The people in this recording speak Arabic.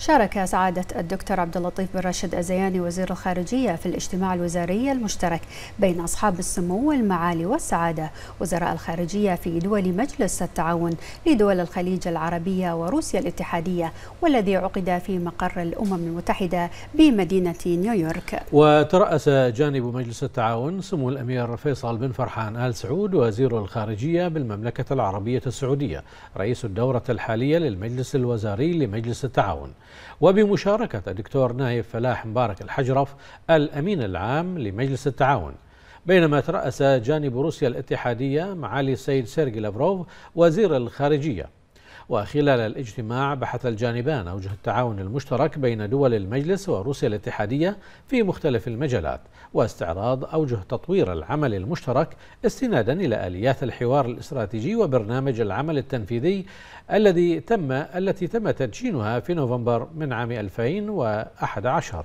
شارك سعادة الدكتور عبد اللطيف بن راشد أزياني وزير الخارجية في الاجتماع الوزاري المشترك بين أصحاب السمو والمعالي والسعادة. وزراء الخارجية في دول مجلس التعاون لدول الخليج العربية وروسيا الاتحادية والذي عقد في مقر الأمم المتحدة بمدينة نيويورك. وترأس جانب مجلس التعاون سمو الأمير فيصل بن فرحان آل سعود وزير الخارجية بالمملكة العربية السعودية رئيس الدورة الحالية للمجلس الوزاري لمجلس التعاون. وبمشاركة الدكتور نايف فلاح مبارك الحجرف الأمين العام لمجلس التعاون بينما ترأس جانب روسيا الاتحادية معالي السيد سيرجي لافروف وزير الخارجية. وخلال الاجتماع بحث الجانبان أوجه التعاون المشترك بين دول المجلس وروسيا الاتحادية في مختلف المجالات واستعراض أوجه تطوير العمل المشترك استنادا إلى آليات الحوار الاستراتيجي وبرنامج العمل التنفيذي الذي تم التي تم تدشينها في نوفمبر من عام 2011